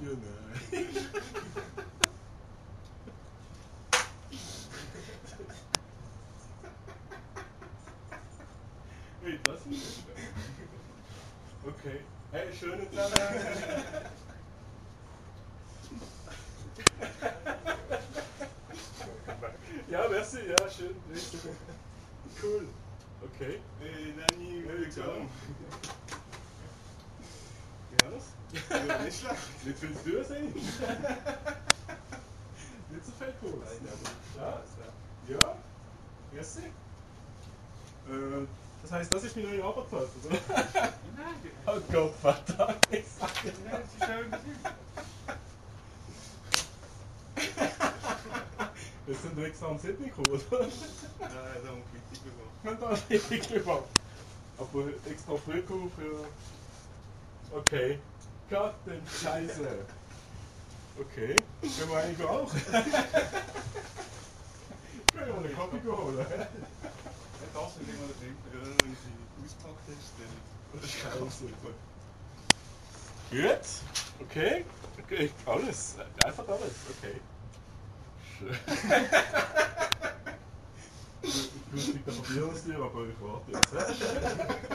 Junge. Wait, das ist Okay. Hey, schöne Sache. ja, merci, ja, schön. Cool. Okay. Hey, Dani, willkommen. Alles? Ja, nicht schlecht. Nicht viel zu tun sein. Nicht so viel cool. Ja, ja. Merci. Äh, das heisst, das ist mein neuer Arbeitsplatz, oder? Nein, Oh Gott, verdammt, nein, es ist schön. Wir sind extra am Sydney gekommen, oder? Nein, da haben wir Kritik bekommen. Wir haben da richtig gemacht. Aber extra früh gekommen für... Okay. Gott, den Scheiße. Okay. Können wir eigentlich auch? Können wir mal einen Kaffee? Ja, das ist immer der Ding, wenn sie auspackt ist, dann Scheiße. Gut. Okay. okay. Alles. Einfach alles. Okay. Schön. Ich wusste nicht, dass wir aber ich warte jetzt.